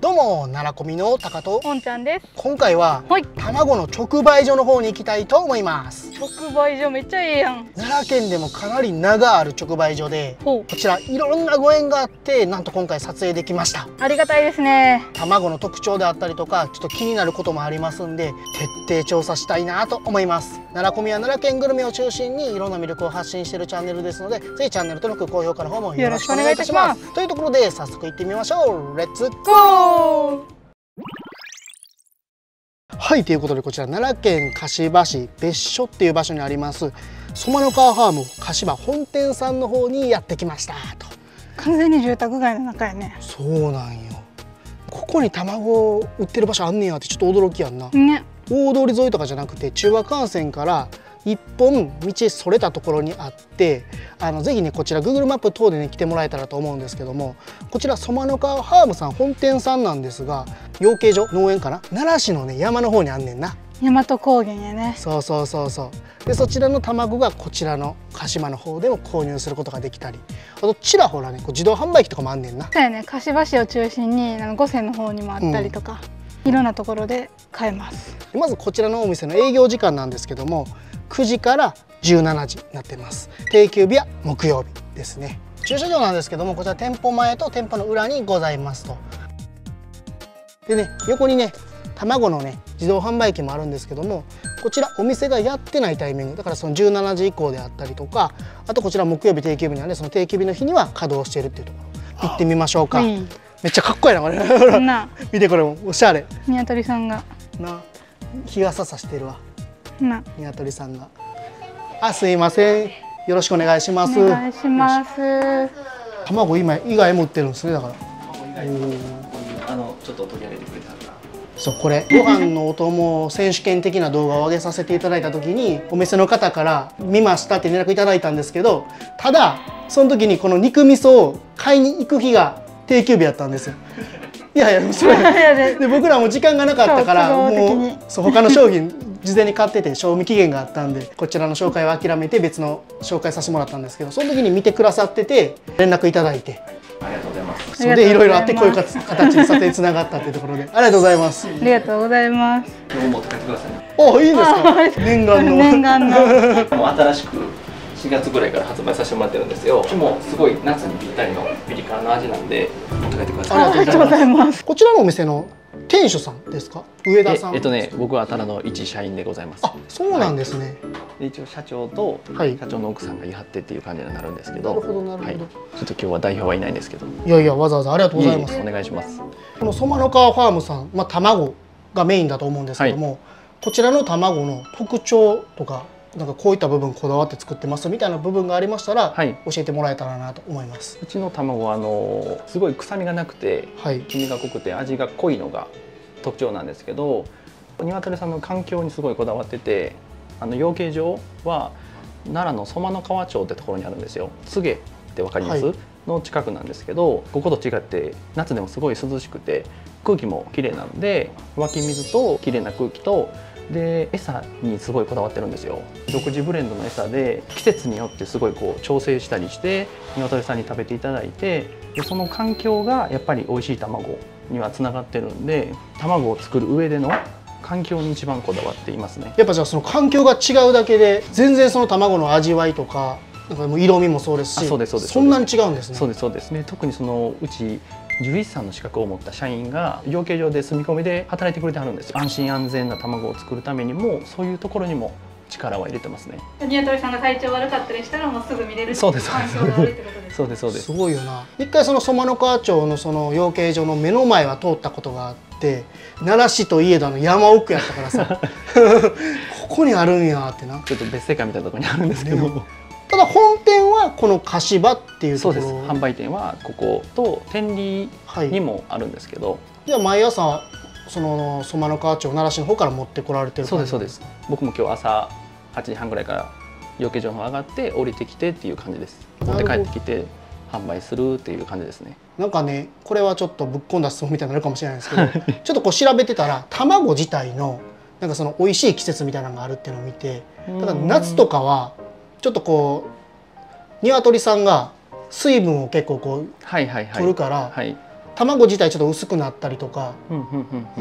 どうも奈良コミの高とポンちゃんです。今回は、はい。卵の直売所の方に行きたいと思います。直売所めっちゃええやん。奈良県でもかなり名がある直売所でこちらいろんなご縁があってなんと今回撮影できました。ありがたいですね。卵の特徴であったりとかちょっと気になることもありますんで徹底調査したいなと思います奈良コミは奈良県グルメを中心にいろんな魅力を発信しているチャンネルですのでぜひチャンネル登録高評価の方もよろしくお願いいたします。というところで早速行ってみましょう。レッツゴー。はいということでこちら奈良県柏市別所っていう場所にあります。ソマノカワファーム柏本店さんの方にやってきましたと。完全に住宅街の中やね。そうなんよ。ここに卵を売ってる場所あんねやってちょっと驚きやんな。ね大通り沿いとかじゃなくて中和幹線から一本道それたところにあってあのぜひねこちら Google マップ等でね来てもらえたらと思うんですけどもこちらソマノカハームさん本店さんなんですが養鶏場農園かな？奈良市のね山の方にあんねんな。大和高原やね。そうそうそうそう。でそちらの卵がこちらの鹿島の方でも購入することができたり。あとちらほらねこう自動販売機とかもあんねんな。そうやね。柏市を中心にあの五泉の方にもあったりとか、いろんなところで買えます。まずこちらのお店の営業時間なんですけども9時から17時になってます。定休日は木曜日ですね。駐車場なんですけどもこちら店舗前と店舗の裏にございますと。でね横にね卵のね自動販売機もあるんですけどもこちらお店がやってないタイミングだからその17時以降であったりとかあとこちら木曜日定休日なんでその定休日の日には稼働しているっていうところ。行ってみましょうか、はいめっちゃかっこいいなこれ。な。見てこれもおしゃれ。ニワトリさんが。な。日傘さしてるわ。な。ニワトリさんが。あすいません。よろしくお願いします。お願いします。卵今以外も売ってるんですねだから。あのちょっと取り上げてくれたからそうこれご飯のお供選手権的な動画を上げさせていただいた時にお店の方から見ましたって連絡いただいたんですけどただその時にこの肉味噌を買いに行く日が定休日やったんですよ。いやいやそれ いやでで僕らも時間がなかったからもうそう他の商品事前に買ってて賞味期限があったんでこちらの紹介を諦めて別の紹介させてもらったんですけどその時に見てくださってて連絡いただいて。ありがとうございます。それでいろいろあってこういう形に撮影つながったっていうところでありがとうございます。ありがとうございます。今日も使ってください。ねおいいんですか？念願の。念願の。もう新しく4月ぐらいから発売させてもらってるんですよ。もうすごい夏にぴったりのピリ辛の味なんで持って帰ってください。ありがとうございます。こちらのお店の店主さんですか？上田えさん。えっとね僕はただの一社員でございます。あそうなんですね、で一応社長とはい。社長の奥さんが言い張ってっていう感じになるんですけどなるほどなるほど。はい、ちょっと今日は代表はいないんですけど。いやいやわざわざありがとうございます。お願いしますこのソマノカワファームさん、まあ、卵がメインだと思うんですけども、こちらの卵の特徴とかなんかこういった部分こだわって作ってますみたいな部分がありましたら、はい。教えてもらえたらなと思います。うちの卵はあのすごい臭みがなくてはい、黄身が濃くて味が濃いのが特徴なんですけど鶏さんの環境にすごいこだわっててあの養鶏場は奈良のソマノ川町ってところにあるんですよ。柘植ってわかります、はい。の近くなんですけどここと違って夏でもすごい涼しくて空気もきれいなので湧き水ときれいな空気とで餌にすごいこだわってるんですよ。独自ブレンドの餌で季節によってすごいこう調整したりして鶏さんに食べていただいてでその環境がやっぱり美味しい卵にはつながってるんで卵を作る上での環境に一番こだわっていますね。やっぱじゃあその環境が違うだけで全然その卵の味わいとかなんかもう色味もそうですしあそうですそうです。そんなに違うんですね。そうですそうです。ね特にそのうち獣医師さんの資格を持った社員が養鶏場で住み込みで働いてくれてはるんですよ。安心安全な卵を作るためにもそういうところにも力は入れてますね。ニワトリさんが体調悪かったりしたらもうすぐ見れるそうです。環境があるってことですそうですそうです。すごいよな。一回そのソマノ川町のその養鶏場の目の前は通ったことがあって奈良市といえどあの山奥やったからさ。ここにあるんやってな。ちょっと別世界みたいなところにあるんですけど、ねただ本店はこの柏っていうそうところ。です。販売店はここと天理はいにもあるんですけど、じゃあ毎朝そのソマノ川町奈良市の方から持ってこられてるそうですそうです僕も今日朝8時半ぐらいから養鶏場の方上がって降りてきてっていう感じです持って帰ってきて販売するっていう感じですねなんかねこれはちょっとぶっ込んだ質問みたいになるかもしれないですけどちょっとこう調べてたら卵自体のなんかその美味しい季節みたいなのがあるっていうのを見てだから夏とかはちょっとこう鶏さんが水分を結構こうはいはいはい。取るから、はい。卵自体ちょっと薄くなったりとか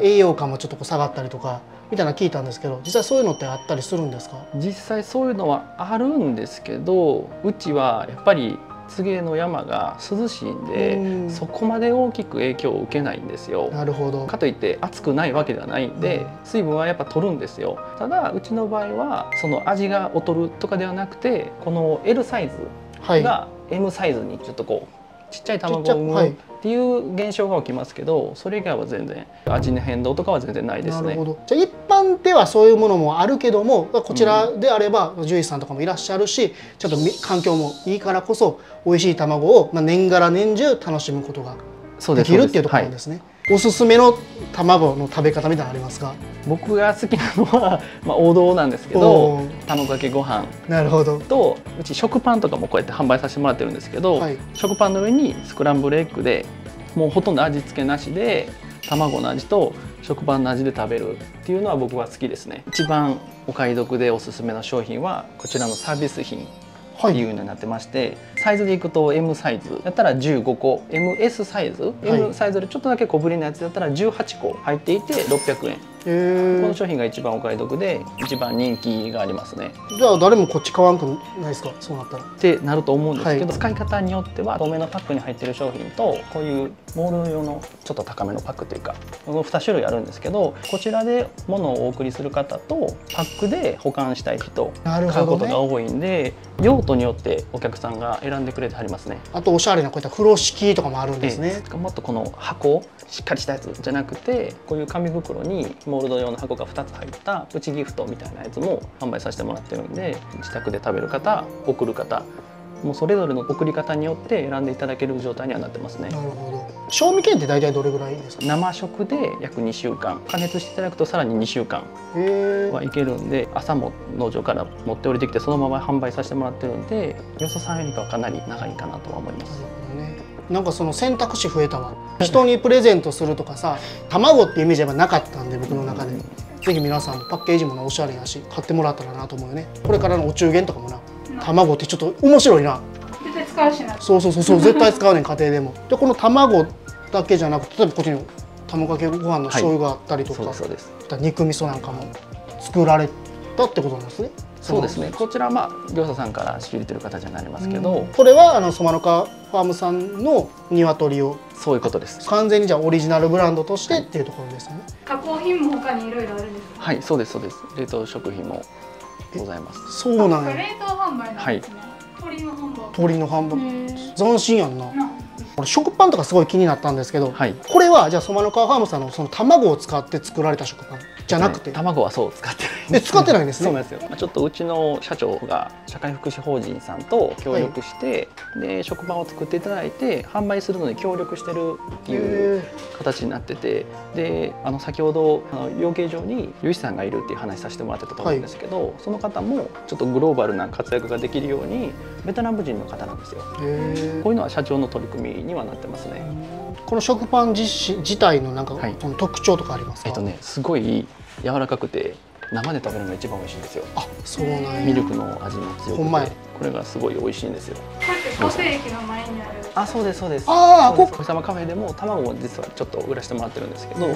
栄養価もちょっとこう下がったりとかみたいなの聞いたんですけど実際そういうのってあったりするんですか？実際そういうのはあるんですけどうちはやっぱり柘植の山が涼しいんでうん。そこまで大きく影響を受けないんですよ。なるほど。かといって暑くないわけではないんで水分はやっぱ取るんですよ。ただうちの場合はその味が劣るとかではなくてこの L サイズはい。が M サイズにちょっとこうちっちゃい卵を産むはい。っていう現象が起きますけどそれ以外は全然味の変動とかは全然ないですね。なるほ。ど。じゃあ一般ではそういうものもあるけどもこちらであれば獣医師さんとかもいらっしゃるしちょっとみ環境もいいからこそ美味しい卵を、まあ、年がら年中楽しむことができるっていうところですね。おすすめの卵の食べ方みたいなのありますか？僕が好きなのは、まあ、王道なんですけおどー卵かけご飯なるほど。とうち食パンとかもこうやって販売させてもらってるんですけど、はい食パンの上にスクランブルエッグでもうほとんど味付けなしで卵の味と食パンの味で食べるっていうのは僕は好きですね一番お買い得でおすすめの商品はこちらのサービス品はい。っていうのになってまして、サイズでいくと M サイズ。やったら15個。MS サイズ、M サイズでちょっとだけ小ぶりなやつだったら18個入っていて600円。えー、この商品が一番お買い得で一番人気がありますねじゃあ誰もこっち買わんくないですか？そうなったら。ってなると思うんですけど、はい使い方によっては透明のパックに入ってる商品とこういうモール用のちょっと高めのパックというかこの2種類あるんですけどこちらで物をお送りする方とパックで保管したい人買う。ことが多いんで用途によってお客さんが選んでくれてはりますね。あとおしゃれなこういった風呂敷とかもあるんですね。ええもっとこの箱しっかりしたやつじゃなくてこういう紙袋にモールド用の箱が2つ入ったプチギフトみたいなやつも販売させてもらってるんで自宅で食べる方送る方もうそれぞれの送り方によって選んでいただける状態にはなってますね。なるほど。賞味期限って大体どれぐらいですか？生食で約2週間。加熱していただくとさらに2週間はいけるんで朝も農場から持って降りてきてそのまま販売させてもらってるんでよそさんよりかはかなり長いかなとは思いますなんかその選択肢増えたわ。人にプレゼントするとかさ、卵ってイメージはなかったんで僕の中で。ぜひ皆さんもパッケージもなおしゃれやし買ってもらったらなと思うよね。これからのお中元とかもな、卵ってちょっと面白いな。絶対使うしなそうそうそうそう絶対使うねん家庭でも。でこの卵だけじゃなくて例えばこっちに卵かけご飯の醤油があったりとか、そうですそうです肉味噌なんかも作られたってことなんですね。そうですね。こちらはまあ業者さんから仕入れてる形になりますけど、これはあのソマノカファームさんの鶏を。そういうことです。完全にじゃあオリジナルブランドとしてっていうところですね。加工品も他にいろいろあるんですかはいそうですそうです。冷凍食品もございます。そうなんや。これ冷凍販売なんですね、鶏の販売。鶏の半分。へー。斬新やんな。なこれ食パンとかすごい気になったんですけど、はい。これはじゃあソマノカファームさんのその卵を使って作られた食パンじゃなくて、卵はそう使ってないえ使ってないんですね？そうなんですよ。まあちょっとうちの社長が社会福祉法人さんと協力して、で食パンを作っていただいて販売するのに協力してるっていうへ形になっててであの先ほどあの養鶏場に有志さんがいるっていう話させてもらってたと思うんですけど、その方もちょっとグローバルな活躍ができるようにベトナム人の方なんですよ。こういうのは社長の取り組みにはなってますね。ーこの食パン自身自体のなんか、はい。その特徴とかありますか？えっとねすごい柔らかくて生で食べるのが一番美味しいんですよ。あそうなんや。ミルクの味も強くほんまや。てこれがすごい美味しいんですよ。これ駅の前にある。あそうですそうです。あーそうですお日様カフェでも卵も実はちょっと売らせてもらってるんですけど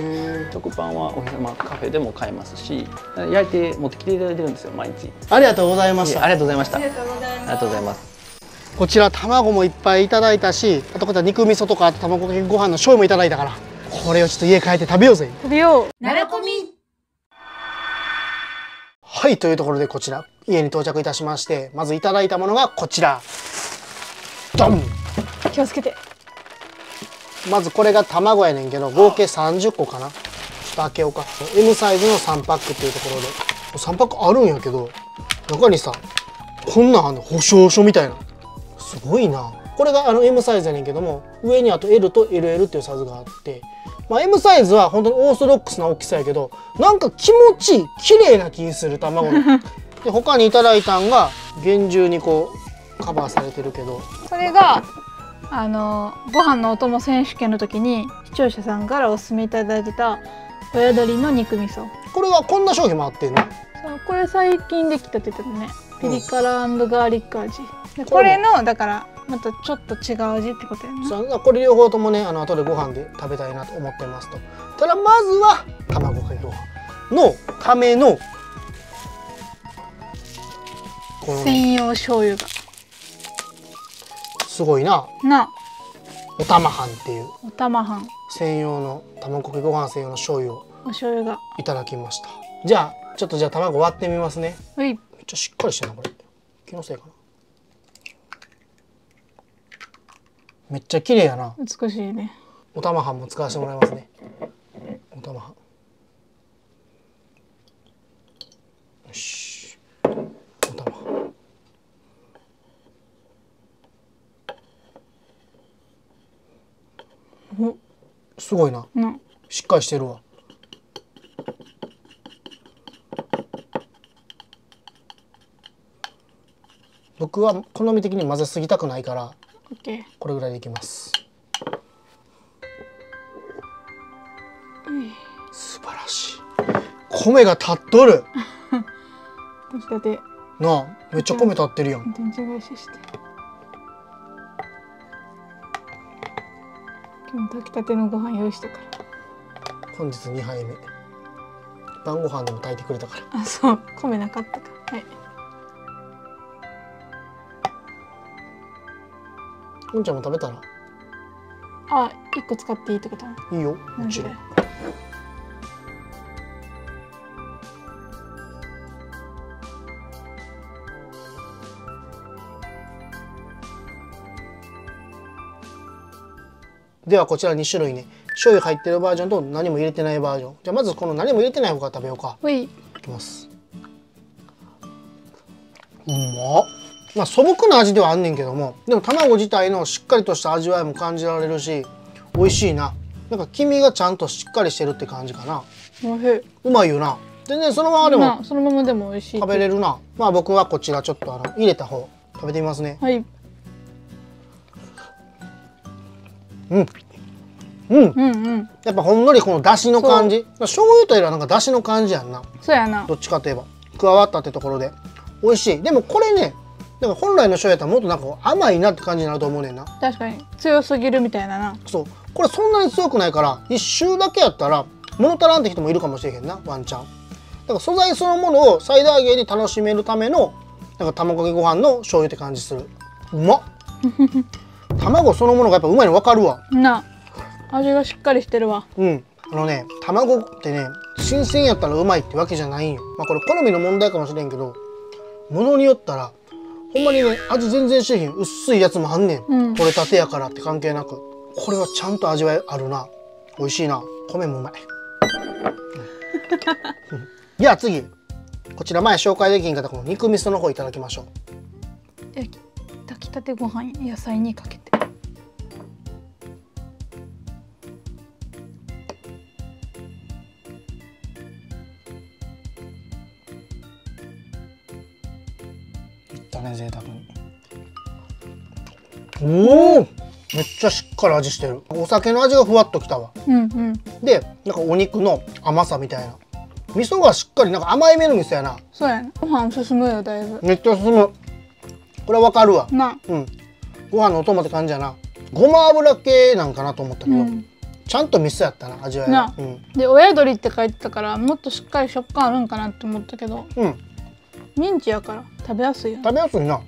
食パンはお日様カフェでも買えますし焼いて持ってきていただいてるんですよ毎日。ありがとうございましいえあた。りがとうございました。ありがとうございますこちら卵もいっぱいいただいたし、あとこちら肉味噌とかあと卵かけご飯の醤油もいただいたから、これをちょっと家帰って食べようぜ。食べよう奈良コミはい、というところでこちら、家に到着いたしまして、まずいただいたものがこちら。ドン気をつけてまずこれが卵やねんけど、合計30個かな。ちょっと開けようか。M サイズの3パックっていうところで。3パックあるんやけど、中にさ、こんなんあんの？保証書みたいな。すごいな。これがあの M サイズやねんけども、上にあと L と LL っていうサイズがあって、まあ、M サイズは本当にオーソドックスな大きさやけど、なんか気持ちいい、綺麗な気する卵の。で、他にいただいたんが、厳重にこう、カバーされてるけど、これがあのご飯のお供選手権の時に視聴者さんからお勧めいただいてた親鳥の肉味噌。これはこんな商品もあってんの？そうこれ最近できたって言ってたね。ピリ辛ガーリック味でこれのだからまたちょっと違う味ってことやな。そうこれ両方ともねあの後でご飯で食べたいなと思ってますと。ただまずは卵かけご飯のためのこのね専用醤油が。すごいな。な。おたまはんっていう。おたまはん。専用の卵かけご飯専用の醤油をお醤油が。いただきました。じゃあちょっとじゃあ卵割ってみますね。うい。めっちゃしっかりしてるなこれ。気のせいかなめっちゃ綺麗やな。美しいね。おたまはんも使わせてもらいますね。おたまはん。よし。おたまはんおすごいな。な。しっかりしてるわ。僕は好み的に混ぜすぎたくないからオッケーこれぐらいでいきます。素晴らしい。米が立っとる。出来たてなあめっちゃ米立ってるやん。天地返しして。今日も炊きたてのご飯用意したか本日2杯目。晩ご飯でも炊いてくれたから。らあそう。米なかったかはいうんちゃんも食べたら？あ一個使っていいってこと？いいよ。もちろん。ではこちら2種類ね。醤油入ってるバージョンと何も入れてないバージョン。じゃあまずこの何も入れてない方から食べようか。いきます。うまっまあ素朴な味ではあんねんけどもでも卵自体のしっかりとした味わいも感じられるし美味しいな。なんか黄身がちゃんとしっかりしてるって感じかな。おいしい。うまいよな。全然そのままでもまあそのままでも美味しい。食べれるな。まあ僕はこちらちょっとあの入れた方食べてみますね。はい。うん。うん。うんやっぱほんのりこの出汁の感じ。醤油というよりはなんか出汁の感じやんな。そうやな。どっちかといえば。加わったってところで。美味しい。でもこれねだから本来の醤油やったらもっとなんか甘いなって感じになると思うねんな。確かに強すぎるみたいなな。そう。これそんなに強くないから一周だけやったら物足らんって人もいるかもしれへんなワンチャンだから素材そのものを最大限に楽しめるためのなんか卵かけご飯の醤油って感じする。うまっ。卵そのものがやっぱうまいの分かるわ。な。味がしっかりしてるわ。うん。あのね卵ってね新鮮やったらうまいってわけじゃないんよ。まあこれ好みの問題かもしれんけどものによったらほんまにね味全然しへん。薄いやつもあんねん、うん。取れたてやからって関係なく。これはちゃんと味わいあるな。美味しいな。米もうまい、うん。じゃあ次。こちら前紹介できんかったこの肉味噌の方いただきましょう。炊きたてご飯野菜にかけてったね贅沢に。おおめっちゃしっかり味してる。お酒の味がふわっときたわ。うんうん。でなんかお肉の甘さみたいな。味噌がしっかりなんか甘いめの味噌やな。そうやなご飯進むよだいぶ。めっちゃ進む。これわかるわ。な。うん。ご飯のお供って感じやな。ごま油系なんかなと思ったけど、うん。ちゃんと味噌やったな味わいな。がうん。で親鶏って書いてたからもっとしっかり食感あるんかなって思ったけど。うん。ミンチやから食べやすいよ食べやすいな。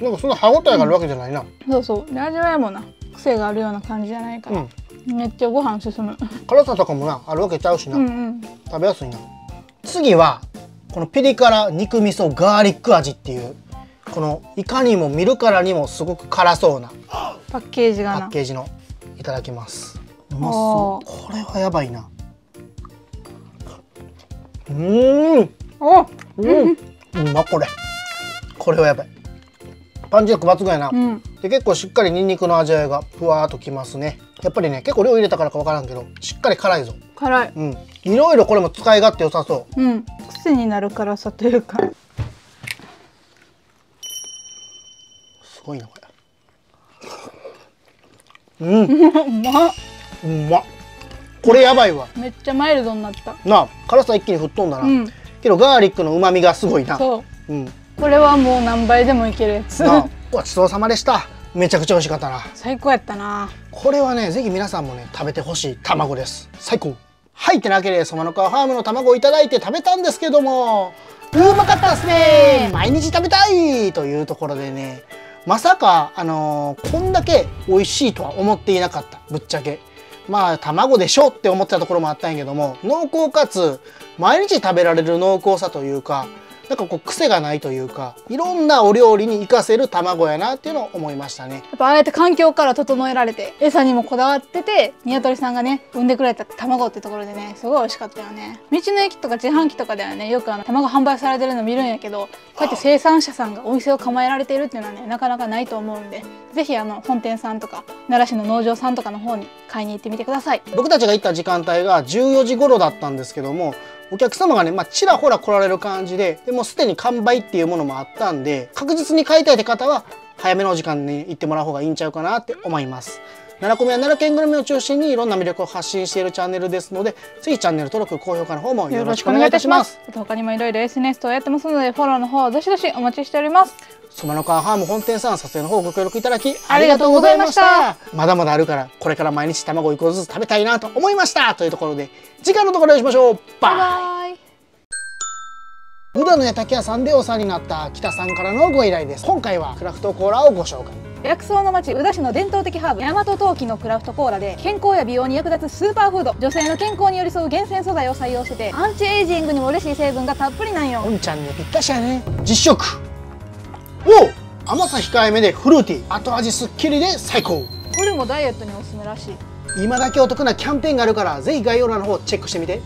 なんかそんな歯応えがあるわけじゃないな。そうそう。で味わいもな癖があるような感じじゃないかうん、ら、めっちゃご飯進む。辛さとかもなあるわけちゃうしな、うんうん。食べやすいな。次はこのピリ辛肉味噌ガーリック味っていうこのいかにも見るからにもすごく辛そうなパッケージがパなッケージのいただきます。うまそう。これはやばいな。うー。ん。おうん。うまこれこれはやばい。パンチ力抜群やな、うん。で結構しっかりニンニクの味わいがふわーっときますね。やっぱりね結構量入れたからかわからんけどしっかり辛いぞ。辛い。うん。いろいろこれも使い勝手良さそう。うん。癖になる辛さというか。すごいなこれ。うん。うまっ。うまっ。これやばいわ。めっちゃマイルドになった。なあ辛さ一気に吹っ飛んだな、うん。けどガーリックの旨味がすごいな。そう。うんこれはもう何倍でもいけるやつ。ごちそうさまでした。めちゃくちゃ美味しかったな。最高やったな。これはねぜひ皆さんもね食べてほしい卵です。最高。はいってなわけでそまの川ファームの卵をいただいて食べたんですけども。うまかったですね。毎日食べたいというところでねまさかあのーこんだけ美味しいとは思っていなかった。ぶっちゃけ。まあ卵でしょって思ってたところもあったんやけども濃厚かつ毎日食べられる濃厚さというかなんかこう癖がないというかいろんなお料理に活かせる卵やなっていうのを思いましたね。やっぱああやって環境から整えられて餌にもこだわっててニワトリさんがね産んでくれた卵ってところでねすごい美味しかったよね。道の駅とか自販機とかではねよくあの卵販売されてるの見るんやけどこうやって生産者さんがお店を構えられているっていうのはねなかなかないと思うんでぜひあの本店さんとか奈良市の農場さんとかの方に買いに行ってみてください。僕たちが行った時間帯が14時頃だったんですけどもお客様がね、まあ、ちらほら来られる感じででもうすでに完売っていうものもあったんで確実に買いたいって方は早めのお時間に行ってもらう方がいいんちゃうかなって思います。奈良コミは奈良県グルメを中心にいろんな魅力を発信しているチャンネルですのでぜひチャンネル登録高評価の方もよろしくお願いいたします。他にもいろいろ SNS 等やってますのでフォローの方どしどしお待ちしております。そまの川ハーム本店さん撮影の方ご協力いただきありがとうございました。まだまだあるからこれから毎日卵1個ずつ食べたいなと思いました。というところで次回のところでしましょう。バイバイ。宇田の屋竹屋さんでお世話になった北さんからのご依頼です。今回はクラフトコーラをご紹介薬草の町宇田市の伝統的ハーブ大和陶器のクラフトコーラで健康や美容に役立つスーパーフード。女性の健康に寄り添う厳選素材を採用しててアンチエイジングにも嬉しい成分がたっぷりなんよ。おんちゃんにぴったしやね。実食。おう甘さ控えめでフルーティー。後味すっきりで最高。これもダイエットにおすすめらしい。今だけお得なキャンペーンがあるからぜひ概要欄の方チェックしてみて